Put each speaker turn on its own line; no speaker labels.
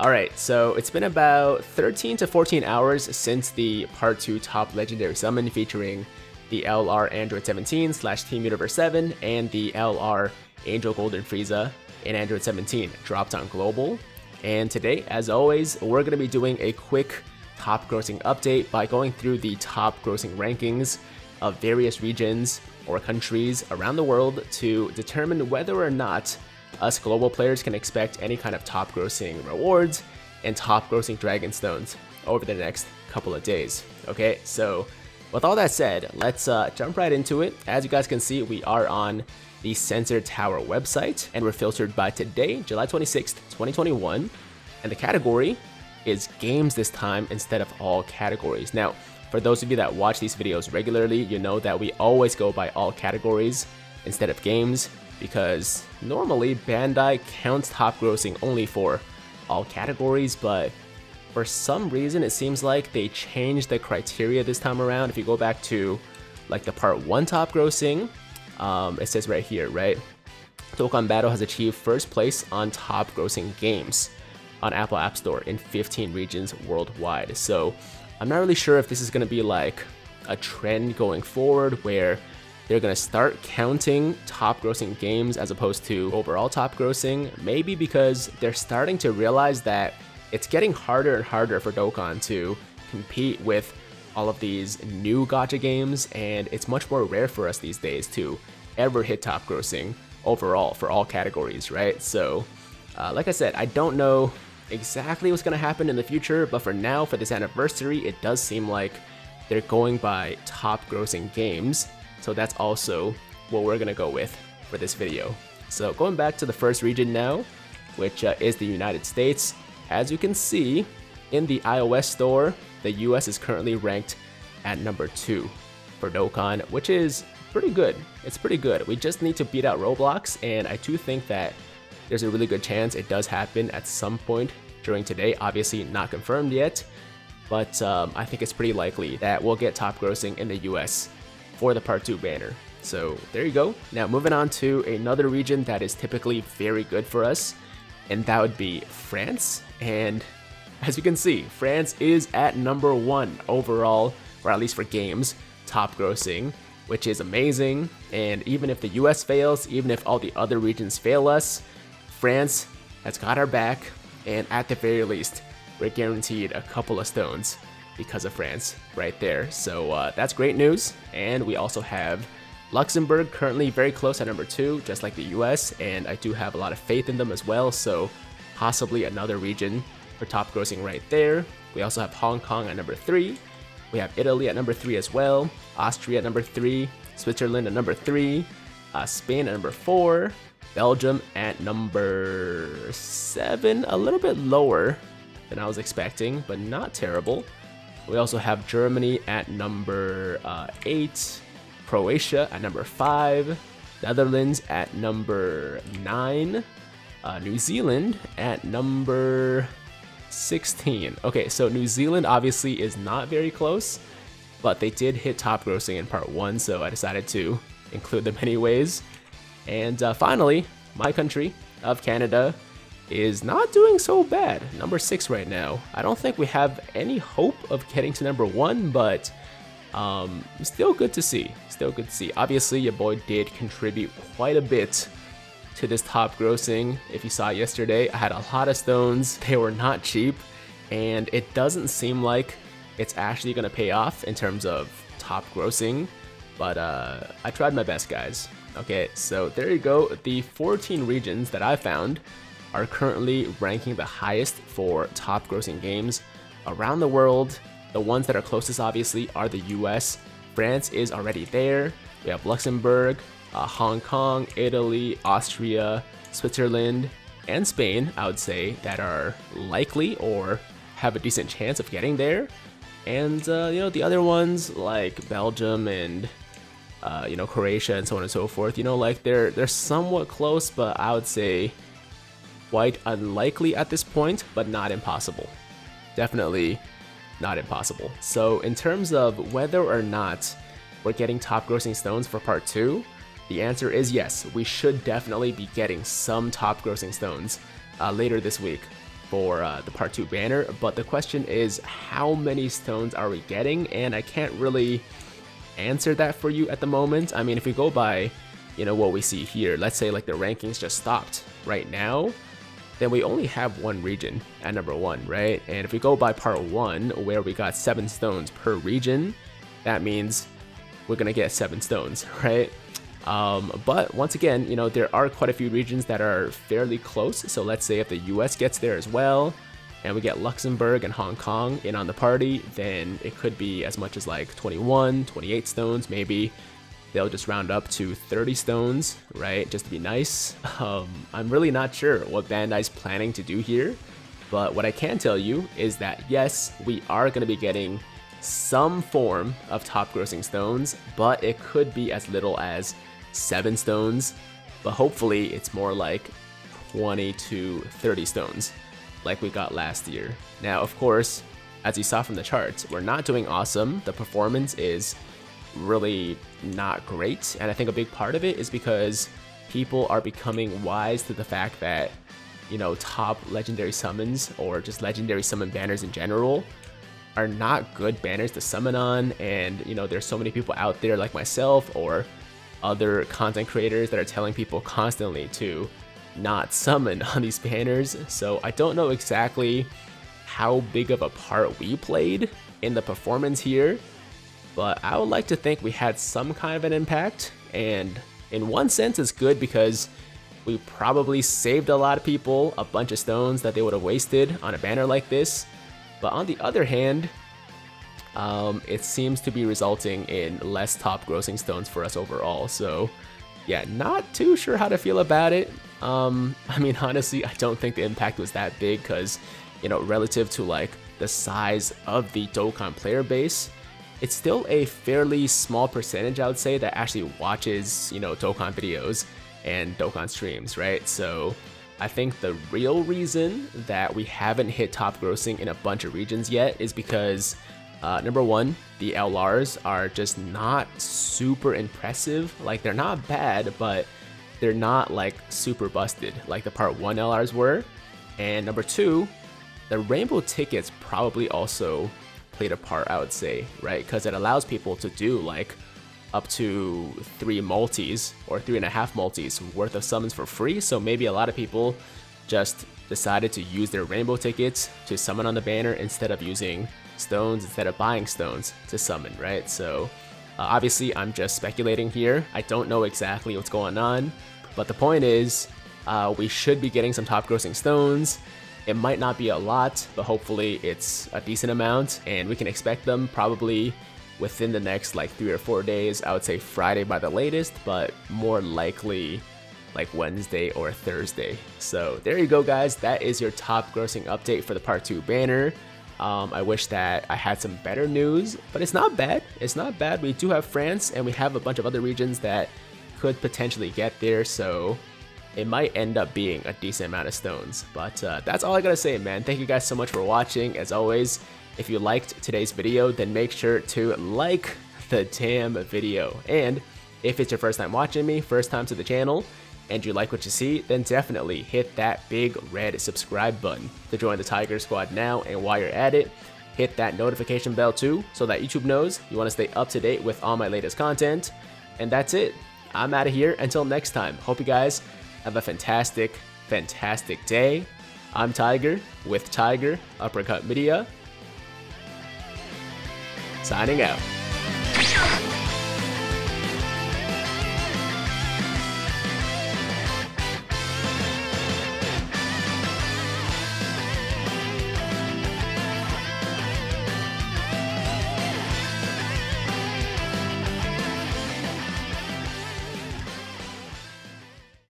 Alright, so it's been about 13 to 14 hours since the Part 2 Top Legendary Summon featuring the LR Android 17 slash Team Universe 7 and the LR Angel Golden Frieza in Android 17 dropped on Global. And today, as always, we're going to be doing a quick top grossing update by going through the top grossing rankings of various regions or countries around the world to determine whether or not us global players can expect any kind of top grossing rewards and top grossing Dragon Stones over the next couple of days. Okay, so with all that said, let's uh, jump right into it. As you guys can see, we are on the Sensor Tower website and we're filtered by today, July 26th, 2021. And the category is games this time instead of all categories. Now, for those of you that watch these videos regularly, you know that we always go by all categories instead of games because normally Bandai counts top grossing only for all categories, but for some reason it seems like they changed the criteria this time around. If you go back to like the part 1 top grossing, um, it says right here, right? Dokkan Battle has achieved first place on top grossing games on Apple App Store in 15 regions worldwide. So I'm not really sure if this is going to be like a trend going forward where they're going to start counting top grossing games as opposed to overall top grossing. Maybe because they're starting to realize that it's getting harder and harder for Dokkan to compete with all of these new gacha games, and it's much more rare for us these days to ever hit top grossing overall for all categories, right? So, uh, like I said, I don't know exactly what's going to happen in the future, but for now, for this anniversary, it does seem like they're going by top grossing games. So that's also what we're to go with for this video. So going back to the first region now, which uh, is the United States, as you can see in the iOS store, the US is currently ranked at number 2 for Dokkan, which is pretty good. It's pretty good. We just need to beat out Roblox, and I do think that there's a really good chance it does happen at some point during today. Obviously, not confirmed yet, but um, I think it's pretty likely that we'll get top grossing in the US for the Part 2 banner. So there you go. Now moving on to another region that is typically very good for us, and that would be France. And as you can see, France is at number one overall, or at least for games, top grossing, which is amazing. And even if the US fails, even if all the other regions fail us, France has got our back, and at the very least, we're guaranteed a couple of stones because of France right there. So uh, that's great news. And we also have Luxembourg currently very close at number two, just like the US, and I do have a lot of faith in them as well. So possibly another region for top grossing right there. We also have Hong Kong at number three. We have Italy at number three as well, Austria at number three, Switzerland at number three, uh, Spain at number four, Belgium at number seven, a little bit lower than I was expecting, but not terrible. We also have Germany at number uh, eight, Croatia at number five, Netherlands at number nine, uh, New Zealand at number 16. Okay, so New Zealand obviously is not very close, but they did hit top grossing in part one, so I decided to include them anyways. And uh, finally, my country of Canada is not doing so bad. Number six right now. I don't think we have any hope of getting to number one, but um, still good to see. Still good to see. Obviously, your boy did contribute quite a bit to this top grossing. If you saw yesterday, I had a lot of stones. They were not cheap, and it doesn't seem like it's actually going to pay off in terms of top grossing, but uh, I tried my best, guys. Okay, so there you go. The 14 regions that I found are currently ranking the highest for top grossing games around the world. The ones that are closest, obviously, are the US. France is already there. We have Luxembourg, uh, Hong Kong, Italy, Austria, Switzerland, and Spain, I would say, that are likely or have a decent chance of getting there. And, uh, you know, the other ones like Belgium and, uh, you know, Croatia and so on and so forth, you know, like they're, they're somewhat close, but I would say quite unlikely at this point, but not impossible. Definitely not impossible. So in terms of whether or not we're getting top grossing stones for part 2, the answer is yes, we should definitely be getting some top grossing stones uh, later this week for uh, the part 2 banner, but the question is how many stones are we getting? And I can't really answer that for you at the moment. I mean, if we go by, you know, what we see here, let's say like the rankings just stopped right now, then we only have one region at number one, right? And if we go by part one, where we got seven stones per region, that means we're gonna get seven stones, right? Um, but once again, you know, there are quite a few regions that are fairly close. So let's say if the US gets there as well, and we get Luxembourg and Hong Kong in on the party, then it could be as much as like 21, 28 stones, maybe they'll just round up to 30 stones, right? Just to be nice. Um, I'm really not sure what Bandai's planning to do here, but what I can tell you is that yes, we are going to be getting some form of top grossing stones, but it could be as little as 7 stones, but hopefully it's more like 20 to 30 stones like we got last year. Now, of course, as you saw from the charts, we're not doing awesome. The performance is really not great. And I think a big part of it is because people are becoming wise to the fact that, you know, top legendary summons or just legendary summon banners in general are not good banners to summon on. And, you know, there's so many people out there like myself or other content creators that are telling people constantly to not summon on these banners. So I don't know exactly how big of a part we played in the performance here but I would like to think we had some kind of an impact, and in one sense it's good because we probably saved a lot of people a bunch of stones that they would have wasted on a banner like this, but on the other hand, um, it seems to be resulting in less top grossing stones for us overall, so yeah, not too sure how to feel about it. Um, I mean, honestly, I don't think the impact was that big because, you know, relative to like the size of the Dokkan player base, it's still a fairly small percentage, I would say, that actually watches, you know, Dokkan videos and Dokkan streams, right? So I think the real reason that we haven't hit top grossing in a bunch of regions yet is because uh, number one, the LRs are just not super impressive. Like they're not bad, but they're not like super busted like the part one LRs were. And number two, the rainbow tickets probably also played a part, I would say, right? Because it allows people to do like up to three multis or three and a half multis worth of summons for free. So maybe a lot of people just decided to use their rainbow tickets to summon on the banner instead of using stones, instead of buying stones to summon, right? So uh, obviously I'm just speculating here. I don't know exactly what's going on, but the point is uh, we should be getting some top grossing stones. It might not be a lot, but hopefully it's a decent amount, and we can expect them probably within the next like three or four days. I would say Friday by the latest, but more likely like Wednesday or Thursday. So there you go, guys. That is your top grossing update for the part two banner. Um, I wish that I had some better news, but it's not bad. It's not bad. We do have France, and we have a bunch of other regions that could potentially get there. So it might end up being a decent amount of stones. But uh, that's all I gotta say, man. Thank you guys so much for watching. As always, if you liked today's video, then make sure to like the damn video. And if it's your first time watching me, first time to the channel, and you like what you see, then definitely hit that big red subscribe button to join the Tiger Squad now. And while you're at it, hit that notification bell too, so that YouTube knows you want to stay up to date with all my latest content. And that's it. I'm out of here. Until next time, hope you guys have a fantastic, fantastic day. I'm Tiger with Tiger Uppercut Media. Signing out.